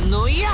のや